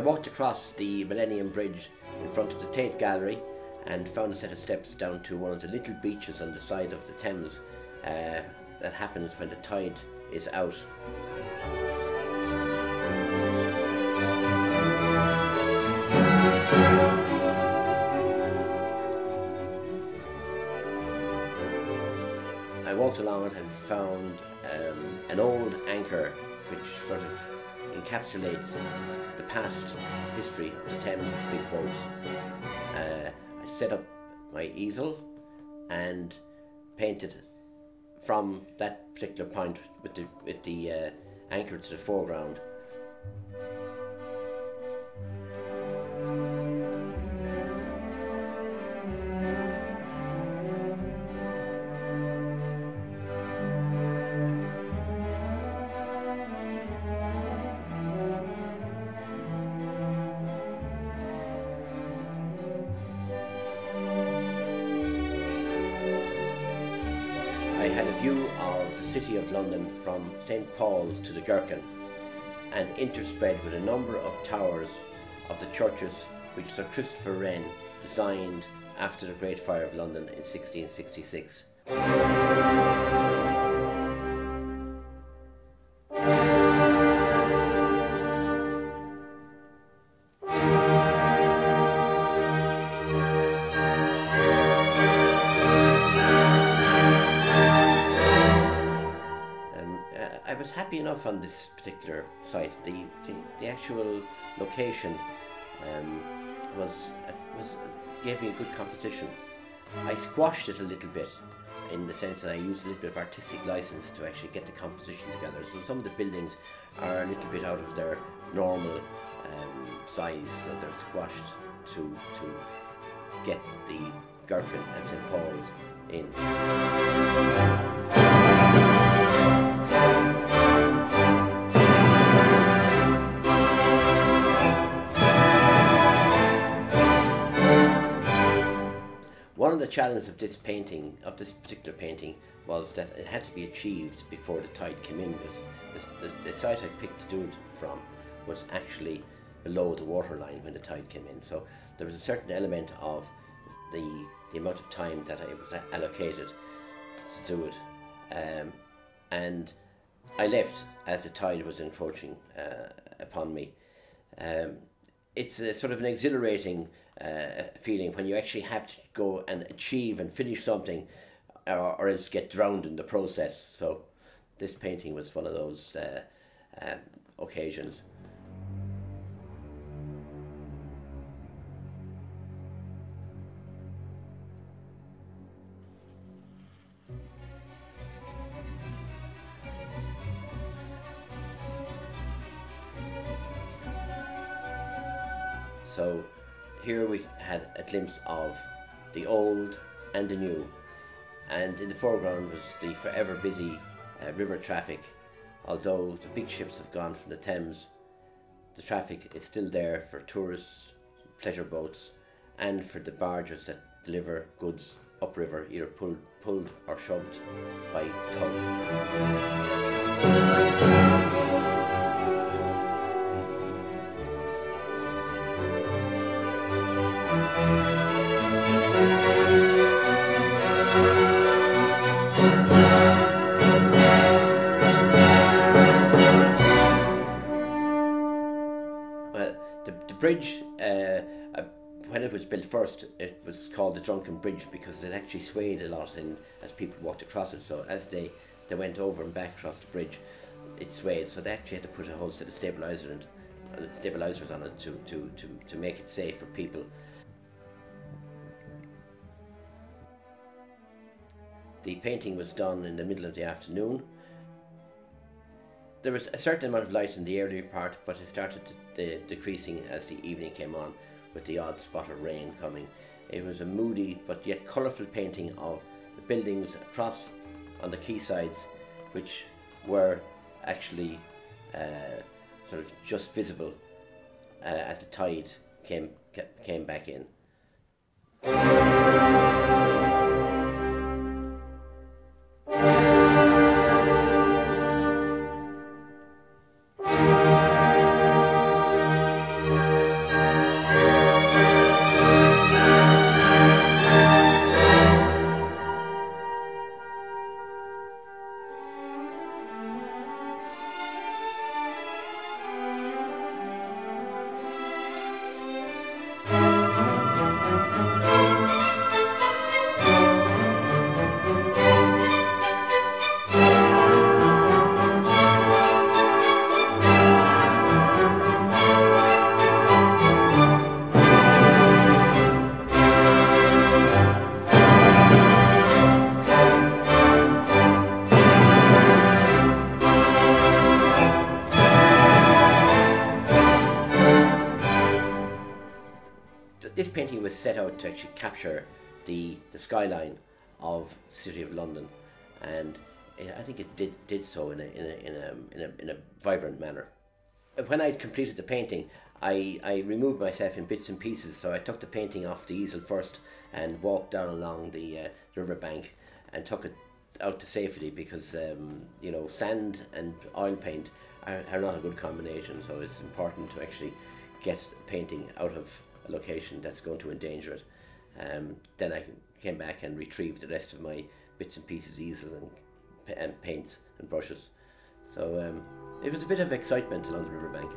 I walked across the Millennium Bridge in front of the Tate Gallery and found a set of steps down to one of the little beaches on the side of the Thames uh, that happens when the tide is out. I walked along it and found um, an old anchor which sort of encapsulates the past history of the Thames big boats. Uh, I set up my easel and painted from that particular point with the with the uh, anchor to the foreground. View of the City of London from St Paul's to the Gherkin and interspread with a number of towers of the churches which Sir Christopher Wren designed after the Great Fire of London in 1666. Was happy enough on this particular site. The the, the actual location um, was was gave me a good composition. I squashed it a little bit in the sense that I used a little bit of artistic license to actually get the composition together. So some of the buildings are a little bit out of their normal um, size, so they're squashed to to get the Gherkin and St Paul's in. Challenges of this painting, of this particular painting, was that it had to be achieved before the tide came in. Because the, the, the site I picked to do it from was actually below the waterline when the tide came in. So there was a certain element of the the amount of time that I was allocated to do it, um, and I left as the tide was encroaching uh, upon me. Um, it's a sort of an exhilarating uh, feeling when you actually have to go and achieve and finish something or, or else get drowned in the process. So this painting was one of those uh, um, occasions. So here we had a glimpse of the old and the new, and in the foreground was the forever busy uh, river traffic. Although the big ships have gone from the Thames, the traffic is still there for tourists, pleasure boats, and for the barges that deliver goods upriver, either pulled, pulled or shoved by tug. Bridge, uh, uh, when it was built first, it was called the Drunken Bridge because it actually swayed a lot in, as people walked across it. So as they, they went over and back across the bridge, it swayed. So they actually had to put a whole set of stabilizer and uh, stabilizers on it to, to, to, to make it safe for people. The painting was done in the middle of the afternoon. There was a certain amount of light in the earlier part, but it started decreasing as the evening came on, with the odd spot of rain coming. It was a moody but yet colourful painting of the buildings across on the quaysides, which were actually uh, sort of just visible uh, as the tide came came back in. Was set out to actually capture the, the skyline of city of London, and I think it did, did so in a, in, a, in, a, in, a, in a vibrant manner. When I completed the painting, I, I removed myself in bits and pieces. So I took the painting off the easel first and walked down along the uh, riverbank and took it out to safety because um, you know sand and oil paint are, are not a good combination. So it's important to actually get painting out of location that's going to endanger it. Um, then I came back and retrieved the rest of my bits and pieces, easels and, and paints and brushes. So um, it was a bit of excitement along the riverbank.